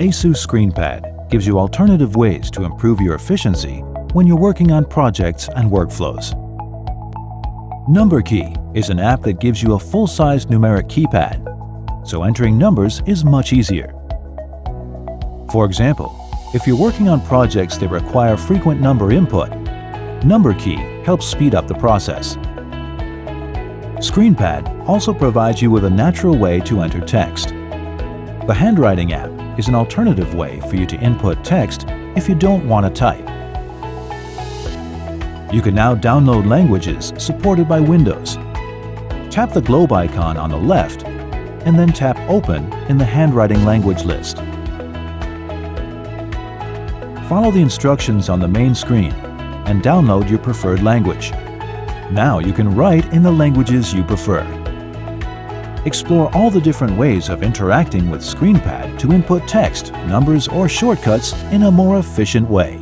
ASUS ScreenPad gives you alternative ways to improve your efficiency when you're working on projects and workflows. NumberKey is an app that gives you a full-size numeric keypad, so entering numbers is much easier. For example, if you're working on projects that require frequent number input, NumberKey helps speed up the process. ScreenPad also provides you with a natural way to enter text. The Handwriting app is an alternative way for you to input text if you don't want to type. You can now download languages supported by Windows. Tap the globe icon on the left and then tap Open in the Handwriting language list. Follow the instructions on the main screen and download your preferred language. Now you can write in the languages you prefer. Explore all the different ways of interacting with ScreenPad to input text, numbers, or shortcuts in a more efficient way.